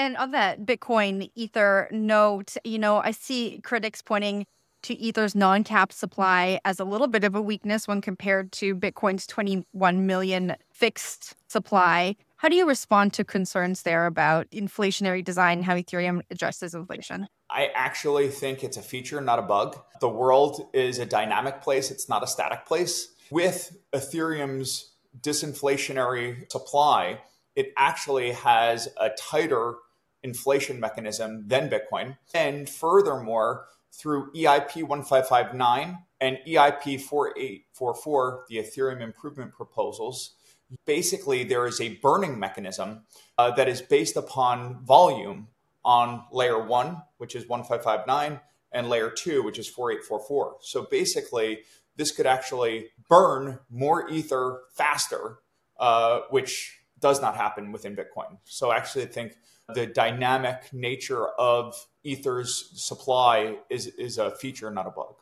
And on that Bitcoin Ether note, you know, I see critics pointing to Ether's non cap supply as a little bit of a weakness when compared to Bitcoin's 21 million fixed supply. How do you respond to concerns there about inflationary design, and how Ethereum addresses inflation? I actually think it's a feature, not a bug. The world is a dynamic place, it's not a static place. With Ethereum's disinflationary supply, it actually has a tighter inflation mechanism than Bitcoin. And furthermore, through EIP 1559 and EIP 4844, the Ethereum improvement proposals, basically there is a burning mechanism uh, that is based upon volume on layer one, which is 1559, and layer two, which is 4844. So basically, this could actually burn more ether faster, uh, which does not happen within Bitcoin. So actually, I think the dynamic nature of Ether's supply is, is a feature, not a bug.